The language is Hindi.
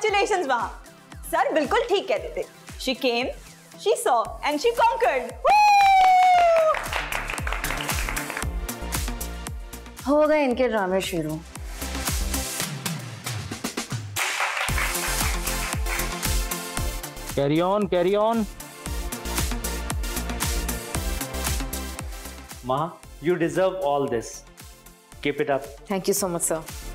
कॉन्ग्रेचुलेशन माँ सर बिल्कुल ठीक कहते थे she came she saw and she conquered हो गए इनके ड्रामे शुरू। कैरी ऑन कैरी ऑन महा you deserve all this keep it up thank you so much sir